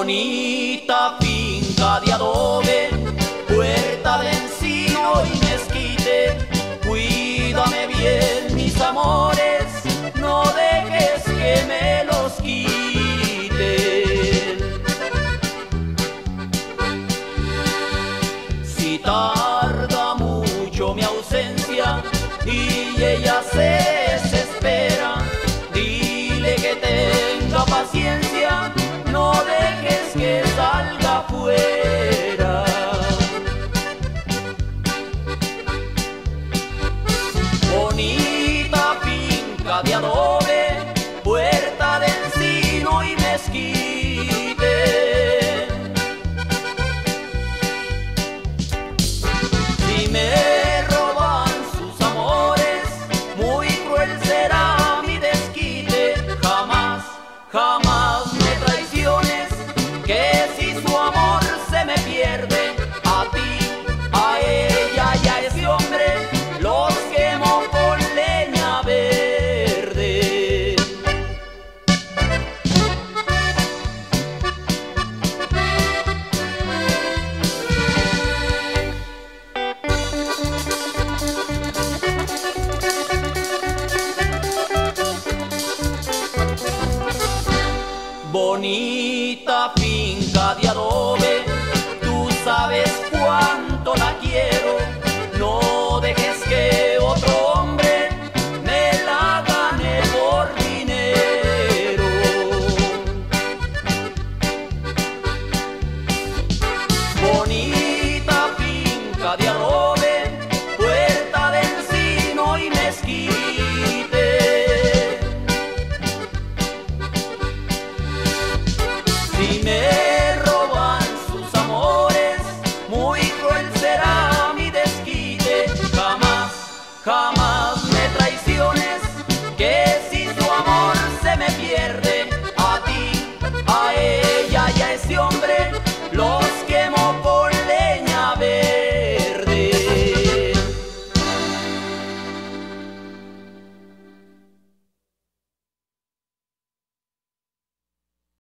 Bonita finca de adobe, puerta de encino y mezquite. Cuídame bien, mis amores, no dejes que me los quiten. Si tarda mucho mi ausencia y ella se finca Bonita finca de adobe, tú sabes cuánto la quiero. No dejes que otro hombre me la gane por dinero. Bonita Si me roban sus amores, muy cruel será mi desquite. Jamás, jamás.